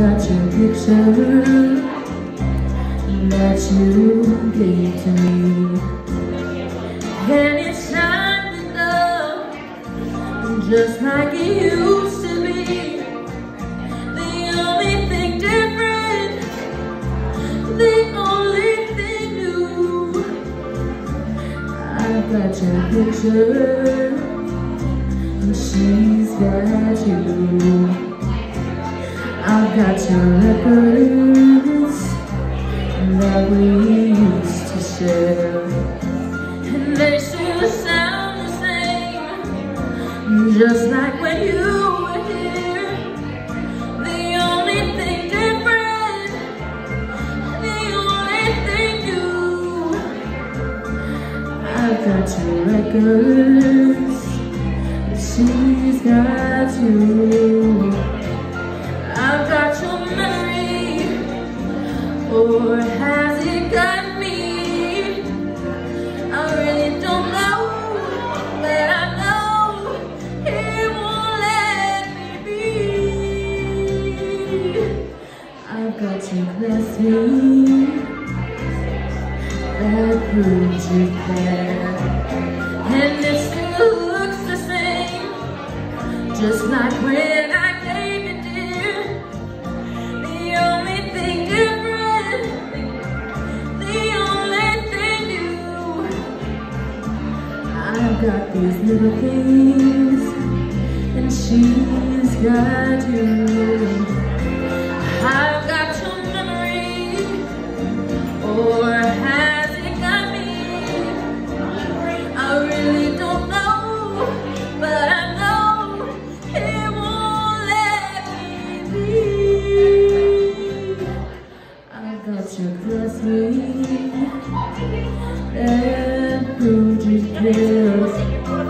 got your picture that you gave to me. And it's shining up just like it used to be. The only thing different, the only thing new. I've got your picture, and she's got you. I've got your records that we used to share. And they still sound the same, just like when you were here. The only thing different, the only thing new. I've got your records, she's got you. I've got your memory, or has it got me? I really don't know, but I know it won't let me be. I've got your blessing that proves you care, and it still looks the same, just like when I. got these little things, and she's got you. I've got your memory, or has it got me? I really don't know, but I know it won't let me be. I've got your blessing and proved you care.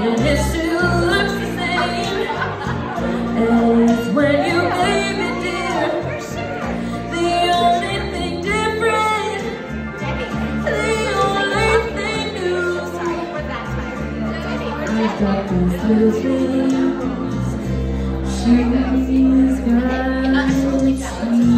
And it still looks the same as when you gave it, dear. The only thing different, the only thing new. Got these little things she's got.